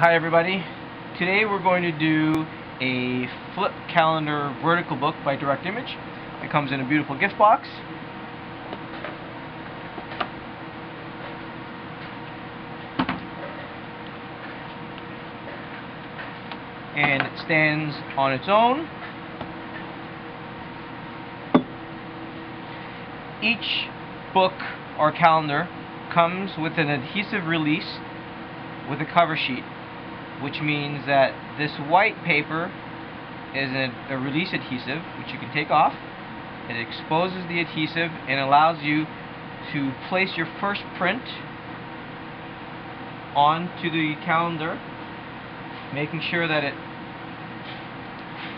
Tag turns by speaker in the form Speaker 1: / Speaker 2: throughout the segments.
Speaker 1: Hi everybody. Today we're going to do a flip calendar vertical book by Direct Image. It comes in a beautiful gift box. And it stands on its own. Each book or calendar comes with an adhesive release with a cover sheet which means that this white paper is a, a, release adhesive which you can take off. It exposes the adhesive and allows you to place your first print onto the calendar making sure that it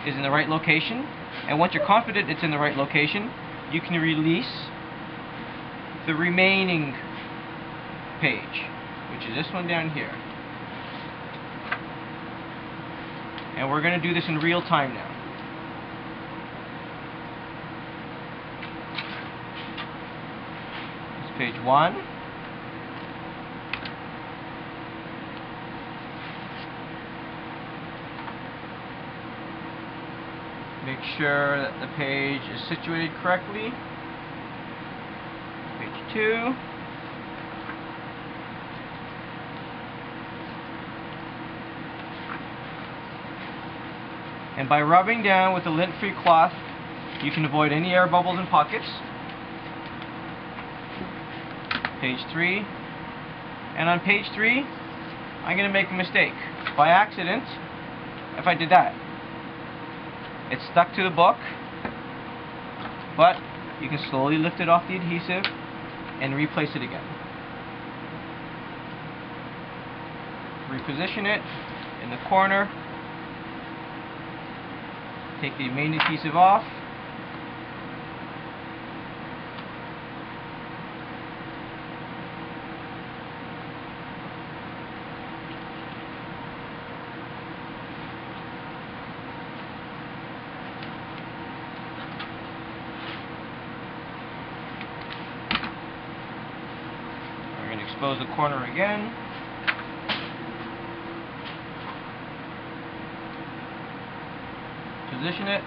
Speaker 1: is in the right location. And once you're confident it's in the right location you can release the remaining page which is this one down here And we're going to do this in real time now. Page one. Make sure that the page is situated correctly. Page two. And by rubbing down with a lint-free cloth, you can avoid any air bubbles and pockets. Page 3. And on page 3, I'm going to make a mistake. By accident, if I did that, it stuck to the book, but you can slowly lift it off the adhesive and replace it again. Reposition it in the corner Take the main adhesive off. We're going to expose the corner again. Position it.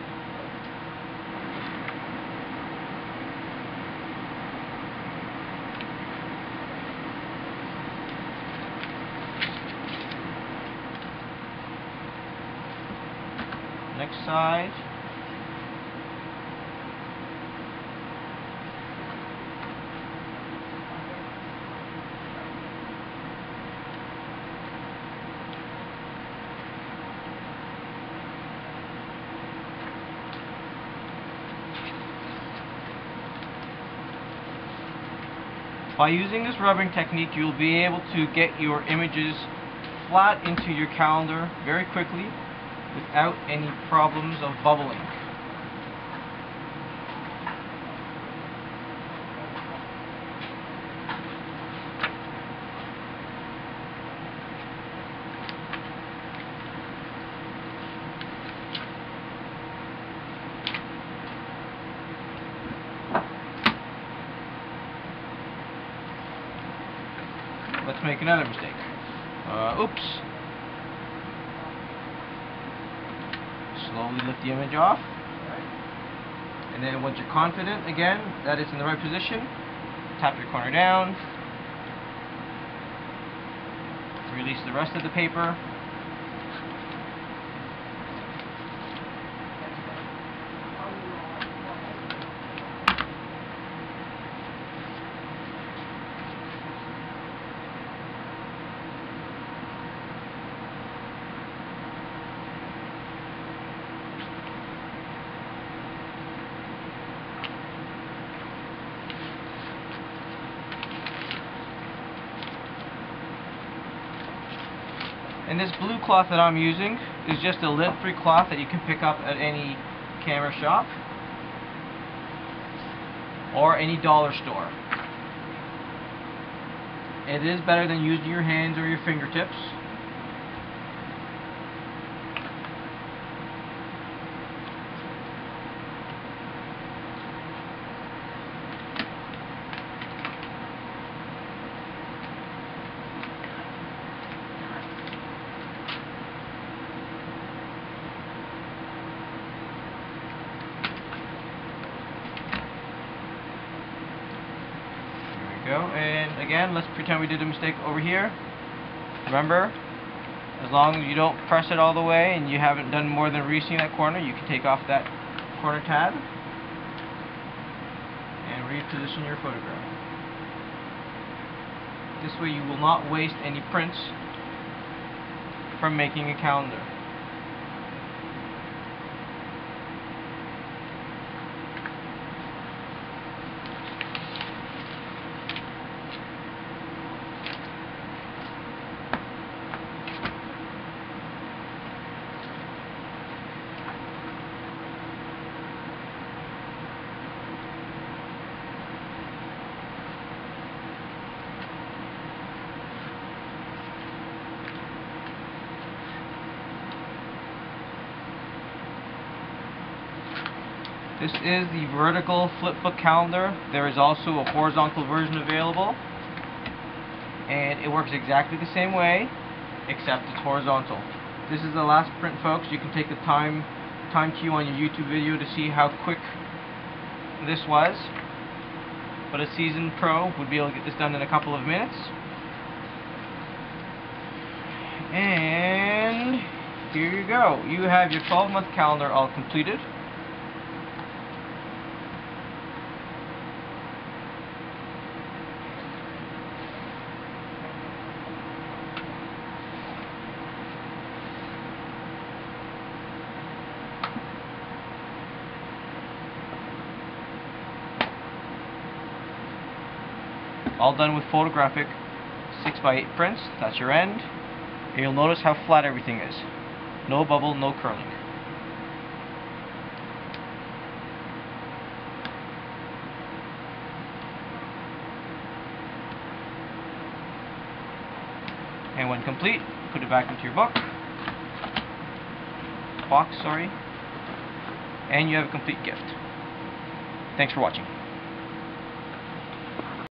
Speaker 1: Next side. By using this rubbing technique, you'll be able to get your images flat into your calendar very quickly without any problems of bubbling. Let's make another mistake. Uh, oops. Slowly lift the image off. And then once you're confident, again, that it's in the right position, tap your corner down. Release the rest of the paper. And this blue cloth that I'm using is just a lint-free cloth that you can pick up at any camera shop or any dollar store. It is better than using your hands or your fingertips. Go. And again, let's pretend we did a mistake over here. Remember, as long as you don't press it all the way and you haven't done more than resealing that corner, you can take off that corner tab and reposition your photograph. This way you will not waste any prints from making a calendar. This is the vertical flipbook calendar. There is also a horizontal version available. And it works exactly the same way, except it's horizontal. This is the last print, folks. You can take the time time cue on your YouTube video to see how quick this was. But a seasoned pro would be able to get this done in a couple of minutes. And here you go. You have your 12 month calendar all completed. All done with photographic 6x8 prints. That's your end. And you'll notice how flat everything is. No bubble, no curling. And when complete, put it back into your book. Box, sorry. And you have a complete gift. Thanks for watching.